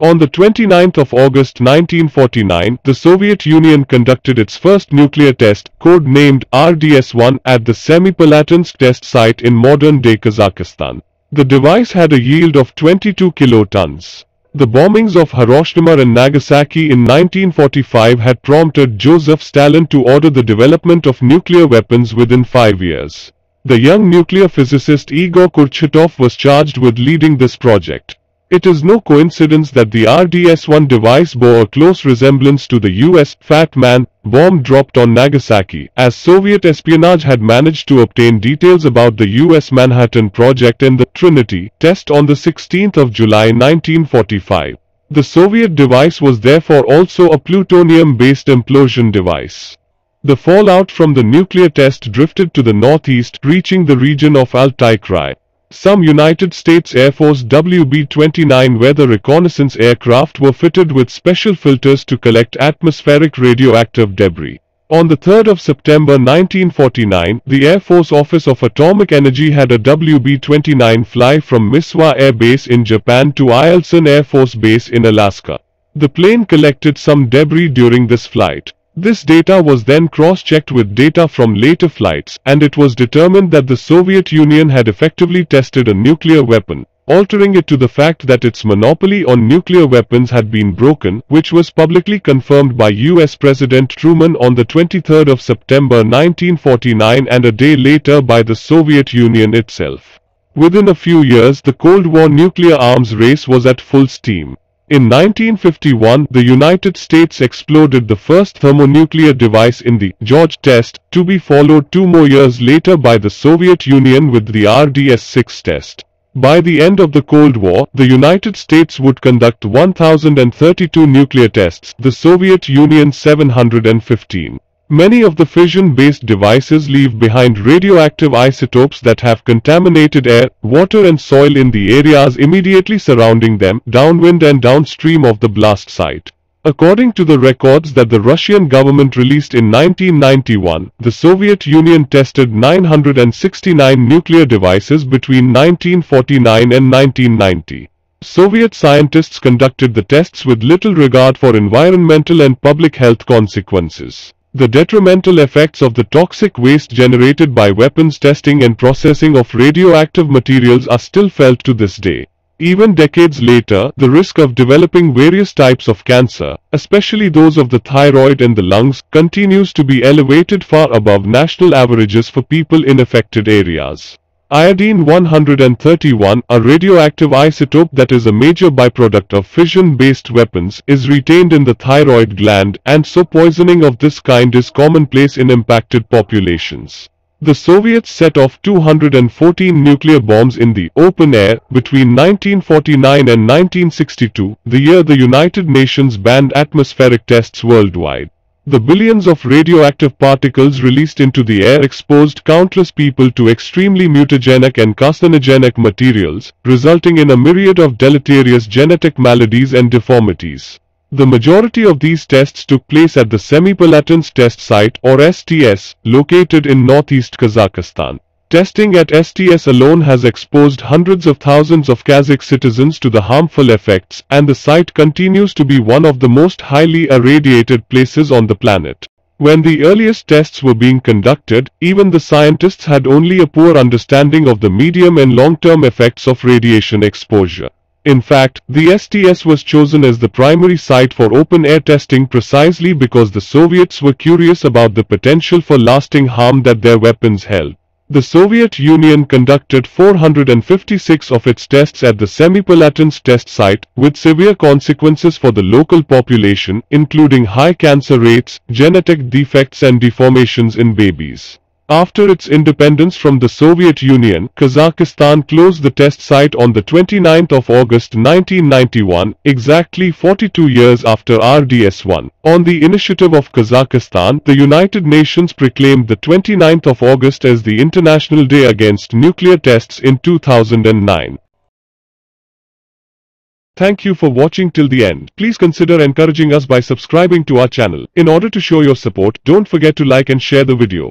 On the 29th of August 1949, the Soviet Union conducted its first nuclear test, code-named RDS-1, at the Semipalatinsk test site in modern-day Kazakhstan. The device had a yield of 22 kilotons. The bombings of Hiroshima and Nagasaki in 1945 had prompted Joseph Stalin to order the development of nuclear weapons within five years. The young nuclear physicist Igor Kurchatov was charged with leading this project. It is no coincidence that the RDS-1 device bore a close resemblance to the US Fat Man bomb dropped on Nagasaki, as Soviet espionage had managed to obtain details about the US Manhattan Project and the Trinity test on the 16th of July 1945. The Soviet device was therefore also a plutonium-based implosion device. The fallout from the nuclear test drifted to the northeast, reaching the region of Altai Krai. Some United States Air Force WB-29 weather reconnaissance aircraft were fitted with special filters to collect atmospheric radioactive debris. On the 3rd of September 1949, the Air Force Office of Atomic Energy had a WB-29 fly from Misawa Air Base in Japan to Eielson Air Force Base in Alaska. The plane collected some debris during this flight. This data was then cross-checked with data from later flights, and it was determined that the Soviet Union had effectively tested a nuclear weapon, altering it to the fact that its monopoly on nuclear weapons had been broken, which was publicly confirmed by US President Truman on the 23rd of September 1949 and a day later by the Soviet Union itself. Within a few years the Cold War nuclear arms race was at full steam. In 1951, the United States exploded the first thermonuclear device in the George test, to be followed two more years later by the Soviet Union with the RDS-6 test. By the end of the Cold War, the United States would conduct 1,032 nuclear tests, the Soviet Union 715. Many of the fission-based devices leave behind radioactive isotopes that have contaminated air, water and soil in the areas immediately surrounding them, downwind and downstream of the blast site. According to the records that the Russian government released in 1991, the Soviet Union tested 969 nuclear devices between 1949 and 1990. Soviet scientists conducted the tests with little regard for environmental and public health consequences. The detrimental effects of the toxic waste generated by weapons testing and processing of radioactive materials are still felt to this day. Even decades later, the risk of developing various types of cancer, especially those of the thyroid and the lungs, continues to be elevated far above national averages for people in affected areas. Iodine-131, a radioactive isotope that is a major byproduct of fission-based weapons, is retained in the thyroid gland, and so poisoning of this kind is commonplace in impacted populations. The Soviets set off 214 nuclear bombs in the open air between 1949 and 1962, the year the United Nations banned atmospheric tests worldwide. The billions of radioactive particles released into the air exposed countless people to extremely mutagenic and carcinogenic materials, resulting in a myriad of deleterious genetic maladies and deformities. The majority of these tests took place at the Semipalatinsk test site or STS, located in northeast Kazakhstan. Testing at STS alone has exposed hundreds of thousands of Kazakh citizens to the harmful effects, and the site continues to be one of the most highly irradiated places on the planet. When the earliest tests were being conducted, even the scientists had only a poor understanding of the medium and long-term effects of radiation exposure. In fact, the STS was chosen as the primary site for open-air testing precisely because the Soviets were curious about the potential for lasting harm that their weapons held. The Soviet Union conducted 456 of its tests at the Semipalatinsk test site, with severe consequences for the local population, including high cancer rates, genetic defects and deformations in babies. After its independence from the Soviet Union, Kazakhstan closed the test site on the 29th of August 1991, exactly 42 years after RDS-1. On the initiative of Kazakhstan, the United Nations proclaimed the 29th of August as the International Day Against Nuclear Tests in 2009. Thank you for watching till the end. Please consider encouraging us by subscribing to our channel. In order to show your support, don't forget to like and share the video.